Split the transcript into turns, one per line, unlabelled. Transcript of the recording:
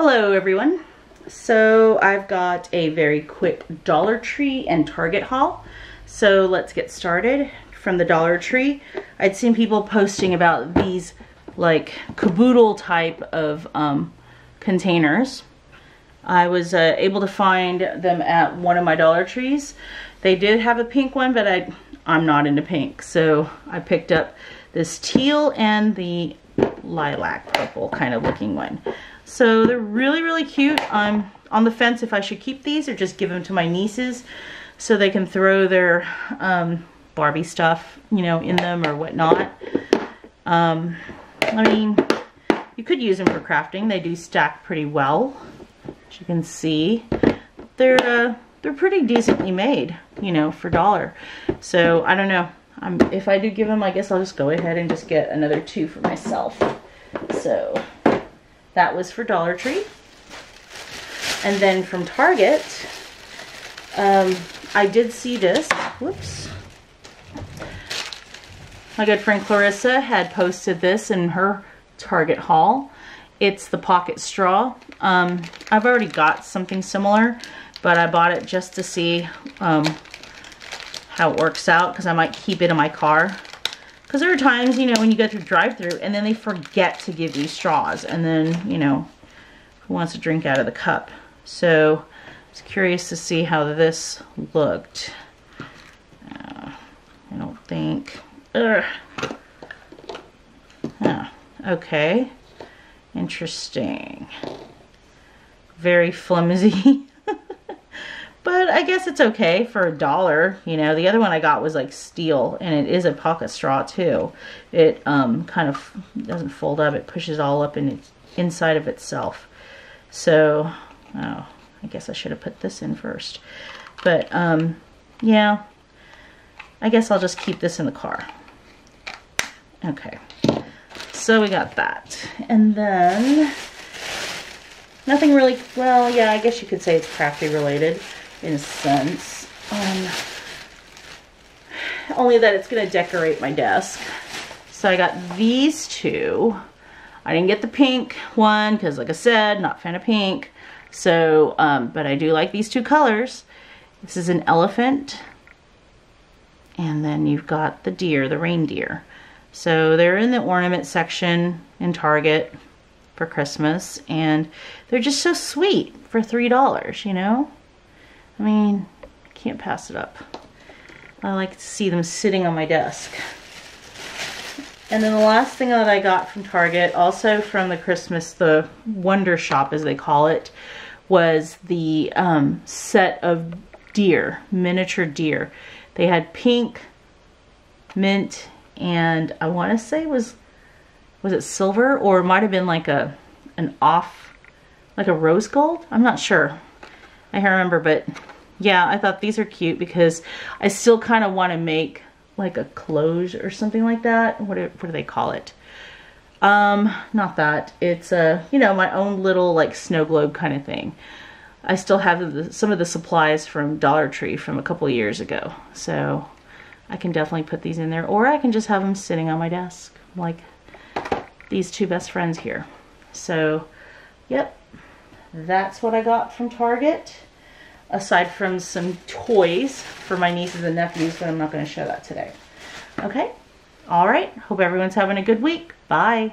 Hello everyone. So I've got a very quick Dollar Tree and Target haul. So let's get started. From the Dollar Tree, I'd seen people posting about these like caboodle type of um, containers. I was uh, able to find them at one of my Dollar Trees. They did have a pink one, but I, I'm not into pink. So I picked up this teal and the lilac purple kind of looking one. So they're really, really cute. I'm on the fence if I should keep these or just give them to my nieces so they can throw their um, Barbie stuff, you know, in them or whatnot. Um, I mean, you could use them for crafting. They do stack pretty well, as you can see. They're, uh, they're pretty decently made, you know, for dollar. So, I don't know. If I do give them, I guess I'll just go ahead and just get another two for myself. So, that was for Dollar Tree. And then from Target, um, I did see this. Whoops. My good friend Clarissa had posted this in her Target haul. It's the pocket straw. Um, I've already got something similar, but I bought it just to see um, how it works out because I might keep it in my car. Because there are times, you know, when you go through drive-through and then they forget to give you straws. And then, you know, who wants to drink out of the cup? So, I was curious to see how this looked. Uh, I don't think... Ugh. Huh. Okay. Interesting. Very flimsy. But I guess it's okay for a dollar. You know, the other one I got was like steel and it is a pocket straw too. It um, kind of doesn't fold up. It pushes all up in its inside of itself. So, oh, I guess I should have put this in first. But um, yeah, I guess I'll just keep this in the car. Okay, so we got that. And then, nothing really, well, yeah, I guess you could say it's crafty related in a sense. Um, only that it's going to decorate my desk. So I got these two. I didn't get the pink one because like I said, not fan of pink. So, um, but I do like these two colors. This is an elephant. And then you've got the deer, the reindeer. So they're in the ornament section in Target for Christmas. And they're just so sweet for $3, you know? I mean, can't pass it up. I like to see them sitting on my desk. And then the last thing that I got from Target, also from the Christmas, the Wonder Shop as they call it, was the um, set of deer, miniature deer. They had pink, mint, and I want to say was, was it silver? Or it might have been like a, an off, like a rose gold? I'm not sure. I can't remember, but yeah, I thought these are cute because I still kind of want to make like a cloche or something like that. What do, what do they call it? Um, not that. It's a, you know, my own little like snow globe kind of thing. I still have the, some of the supplies from Dollar Tree from a couple years ago. So I can definitely put these in there or I can just have them sitting on my desk like these two best friends here. So, yep, that's what I got from Target aside from some toys for my nieces and nephews, but I'm not going to show that today. Okay? All right. Hope everyone's having a good week. Bye.